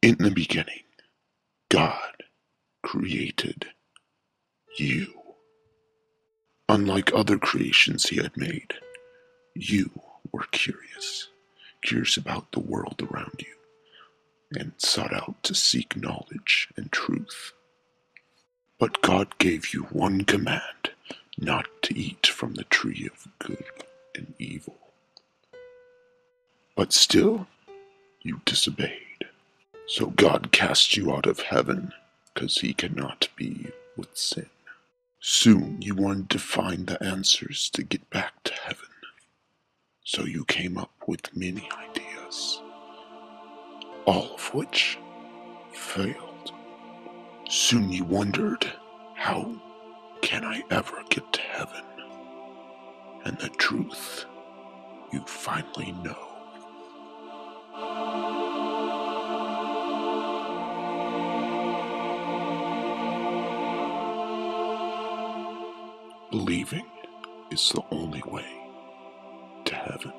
In the beginning, God created you. Unlike other creations he had made, you were curious, curious about the world around you, and sought out to seek knowledge and truth. But God gave you one command not to eat from the tree of good and evil. But still, you disobeyed. So God cast you out of heaven, because he cannot be with sin. Soon you wanted to find the answers to get back to heaven. So you came up with many ideas, all of which failed. Soon you wondered, how can I ever get to heaven? And the truth you finally know. Believing is the only way to heaven.